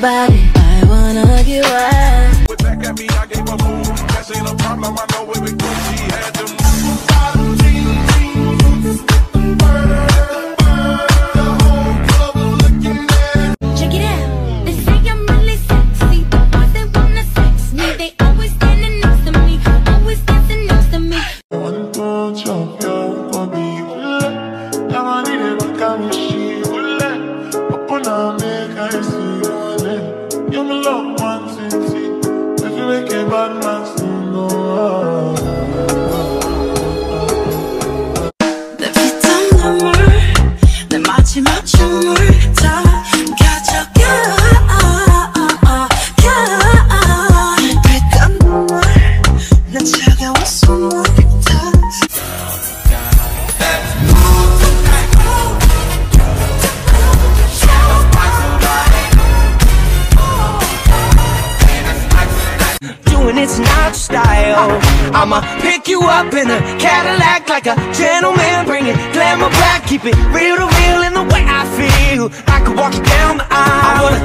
body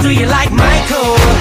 do you like Michael?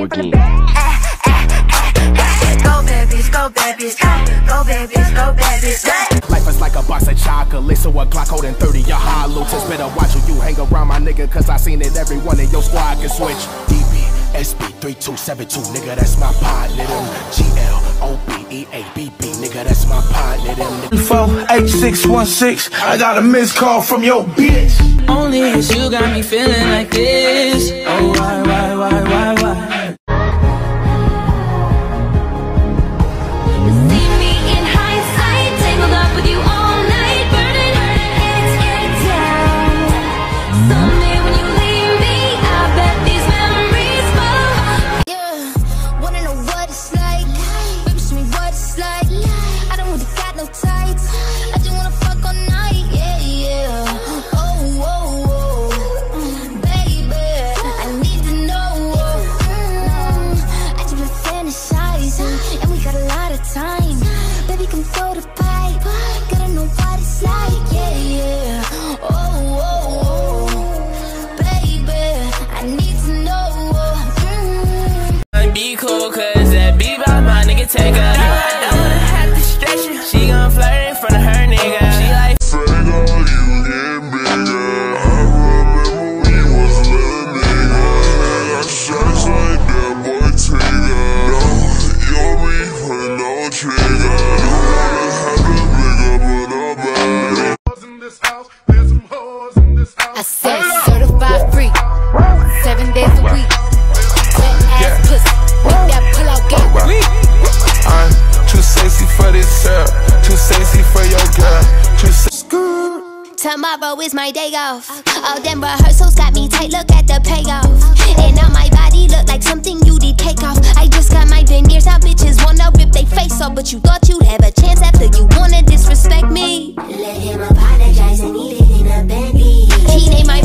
Go babies, go babies, go, go babies, go babies. Life is like a box of chocolates, so a Glock holding 30, your hollow. Just better watch who you hang around, my nigga, cause I seen it. Everyone in your squad can switch. DB, SB3272, nigga, that's my partner. Them GLOBEABB, nigga, that's my partner. Them 48616, I got a missed call from your bitch. Only cause you got me feeling like this. Oh, why, why, why, why, why? be cool, cause that be by my nigga take Tomorrow is my day off. All them rehearsals got me tight, look at the payoff. And now my body look like something you did take off. I just got my veneers out, bitches wanna rip they face off. But you thought you'd have a chance after you wanna disrespect me. Let him apologize and eat it in a bendy. He named my.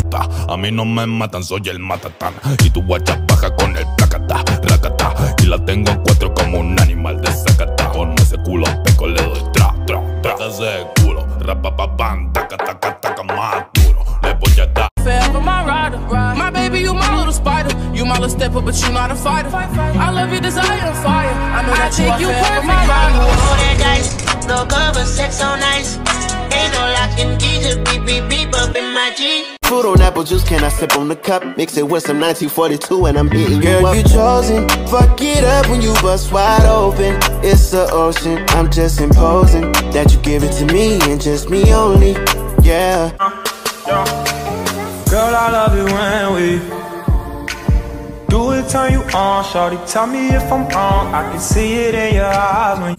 A mí no me matan, soy el matatán. Y tu guacha baja con el placata, racata. Y la tengo en cuatro como un animal de sacata. Con ese culo peco le doy tra, tra, tra. Ese culo, rapapapam, taca, taca, lover, but you're not a fighter. I love your desire and fire. I know that I you think you perfect. I know that dice, no cover, sex so nice. Ain't no locking keys, just beep beep beep up in my G. Fruit on apple juice, can I sip on the cup? Mix it with some 1942 and I'm beating Girl, you up. Girl, you chosen, fuck it up when you bust wide open It's the ocean, I'm just imposing That you give it to me and just me only, yeah Girl, I love you when we do turn you on, shorty. Tell me if I'm wrong. I can see it in your eyes when.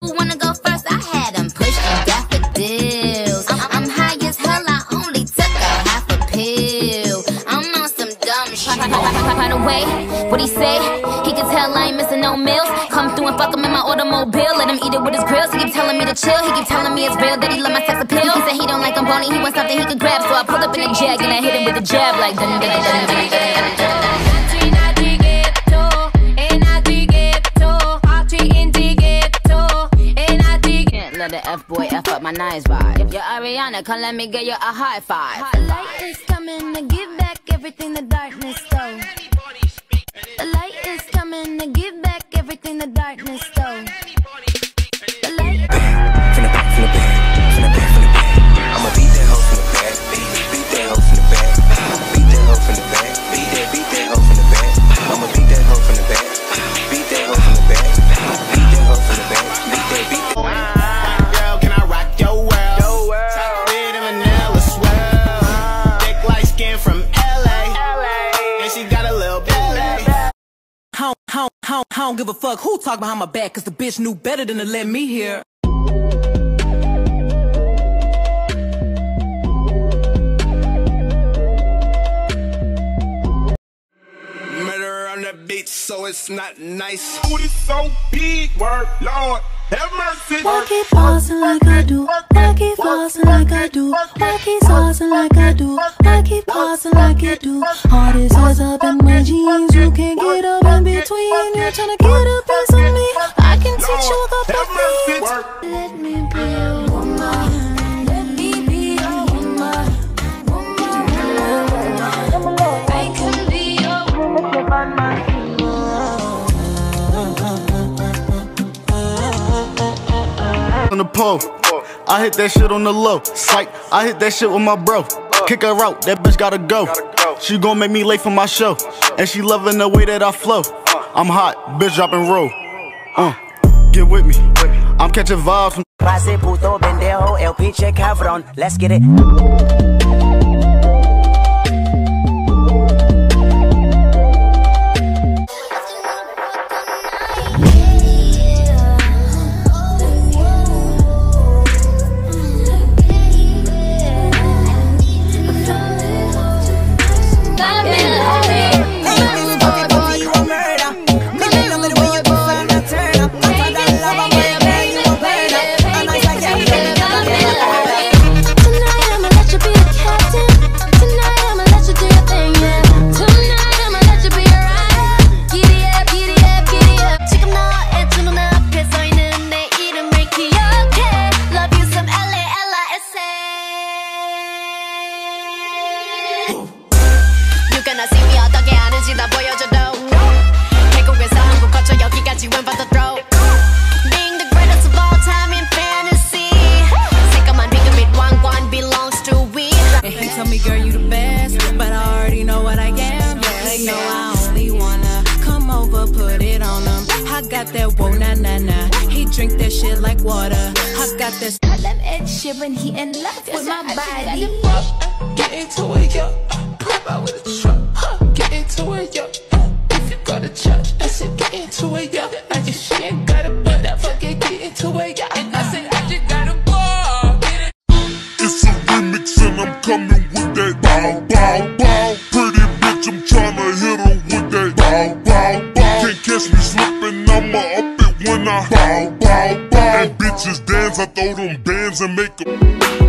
Who wanna go first? I had them pushing daffodils. I'm, I'm high as hell, I only took half a pill. I'm on some dumb shit. By the way, what he say? He can tell I ain't missing no meals. Come through and fuck him in my automobile. Let him eat it with his grills. He keep telling me to chill. He keep telling me it's real that he love my sex appeal. He said he don't like I'm bony. He wants something he can grab. So I pull up in a jag and I hit him with a jab like dun dun dun dun the F boy F up my nice vibe. Yo, Ariana, come let me get you a high five. Light is coming to give back everything the darkness stole. Coming to give back everything the darkness stole. Don't give a fuck who talk behind my back, cause the bitch knew better than to let me hear. Murder on the beat, so it's not nice. Booty so big, work, Lord, Why keep flossing like I do? Why keep flossing like I do? Why keep saucing like I do? Why keep flossing like you do? Heart is always up in my jeans. You can't get up in between. You're trying to get a piece of me. I can teach you a couple things. Let me be I hit that shit on the low. Psych, I hit that shit with my bro. Kick her out, that bitch gotta go. She gon' make me late for my show. And she loving the way that I flow. I'm hot, bitch dropping roll. Uh, get with me. I'm catching vibes from Pase puto pendejo, el pinche cabrón. Let's get it. Got that whoa, na na na. He drink that shit like water. I got this. that. Let Ed Sheeran, he in love with my body. Get into it, yo. Pop out with a truck. Huh. Get into it, yo. If you go to church, I said get into it, yo. I just she ain't got a butt, I fucking get into it, yo. And I said I just got a ball. It's a remix and I'm coming with that bow bow bow. Pretty bitch, I'm tryna hit her with that bow bow bow. Can't catch me slipping, bow bow bow. And bitches dance, I throw them bands and make 'em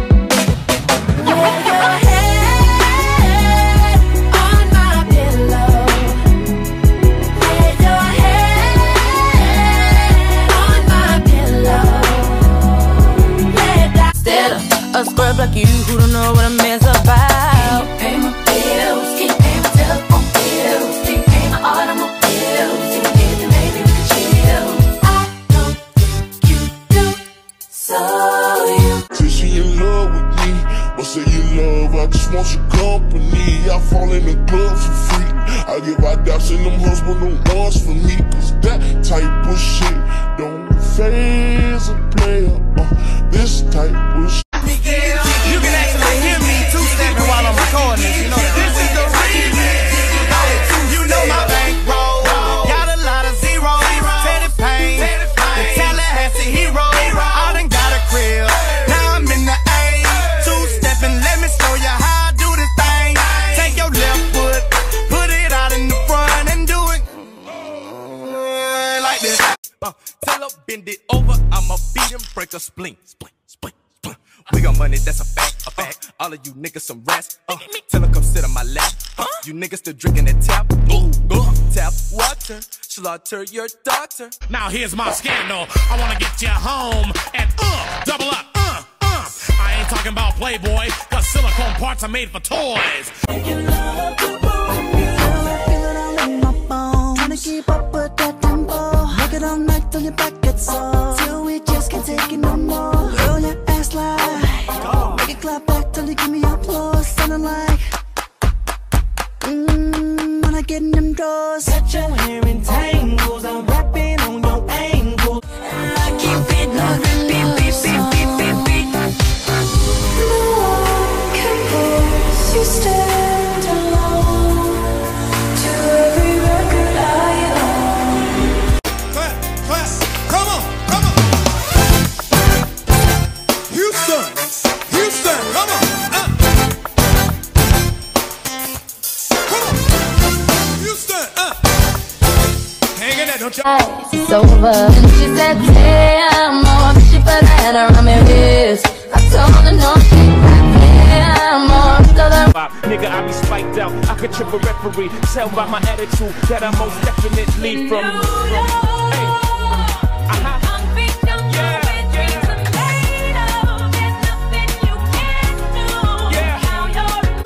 I just want your company. I fall in the club for free. I give out doubts in them husband no ones for me. Cause that type of shit don't faze a player. Uh, this type of shit. You can actually hear me two-stepping while I'm you niggas some rats. Uh, tell her come sit on my lap. Uh, you niggas still drinking that tap. Ooh, uh, tap water, slaughter your daughter. Now here's my scandal. I wanna get you home and uh, double up, uh, uh. I ain't talking about Playboy, cause silicone parts are made for toys. Keep up with that tempo. Make it all night till your back gets sore. Till we just can't take it no them. Set your hair in tangles. Nigga, I be spiked out. I could trip a referee. Tell by my attitude that I'm most definitely from. Hey. Uh-huh.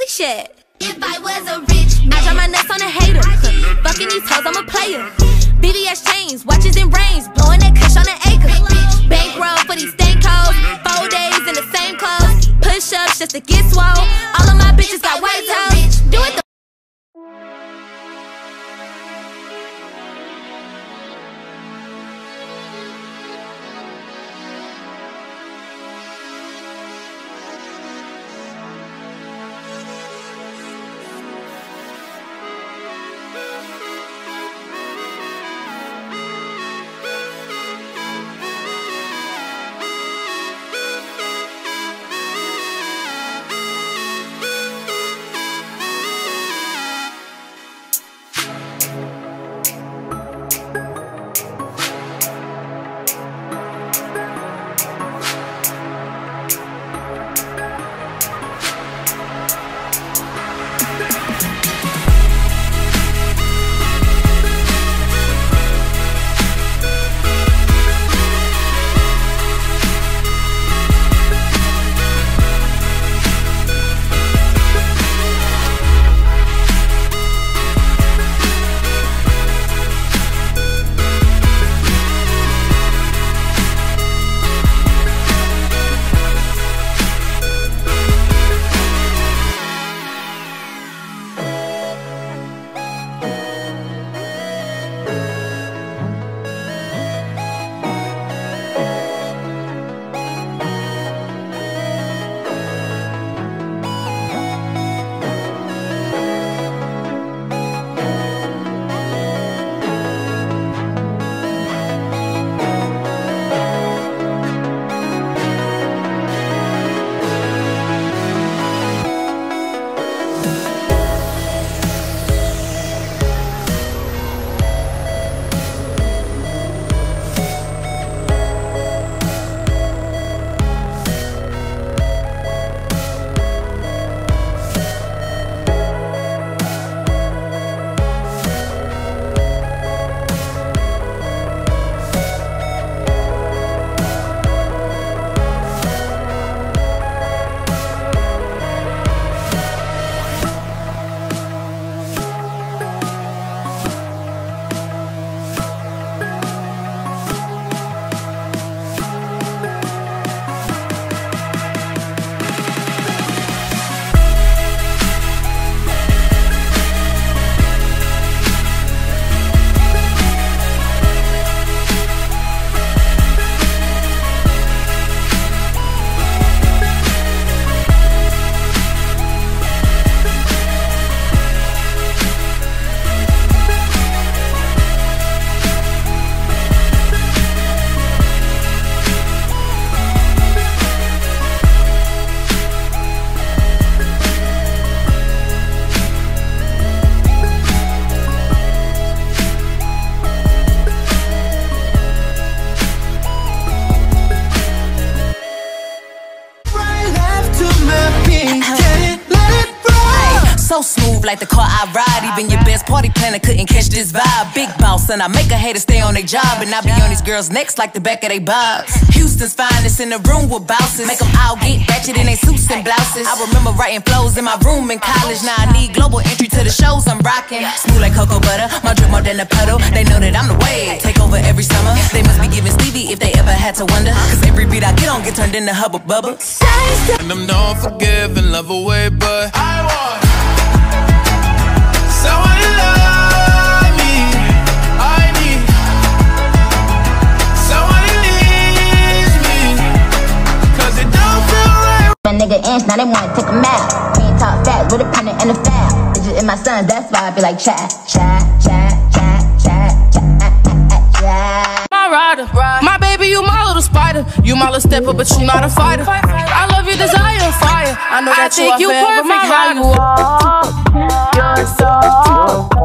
Shit. If I was a rich I drop my nuts on a hater. Fucking these hoes, I'm a player. BBS chains, watches and rings, just to get swole. All of my bitches got white toes. Smooth like the car I ride. Even your best party planner couldn't catch this vibe. Big boss, and I make a hater stay on their job. And I be on these girls' necks like the back of their bobs. Houston's finest in the room with bouncers. Make them all get ratchet in their suits and blouses. I remember writing flows in my room in college. Now I need global entry to the shows I'm rocking. Smooth like cocoa butter, my drip more than a puddle. They know that I'm the wave. Take over every summer. They must be giving Stevie if they ever had to wonder. Cause every beat I get on get turned into Hubba Bubba. And them don't forgive and love away, but I want they wanna take a out. We ain't talk back with a pen and a foul. Bitches in my sons, that's why I be like chat, chat, chat, chat, chat, chat, chat. My rider, my baby, you my little spider. You my little stepper, but you not a fighter. I love your desire fire. I know that I you think you perfect how you are. You're so.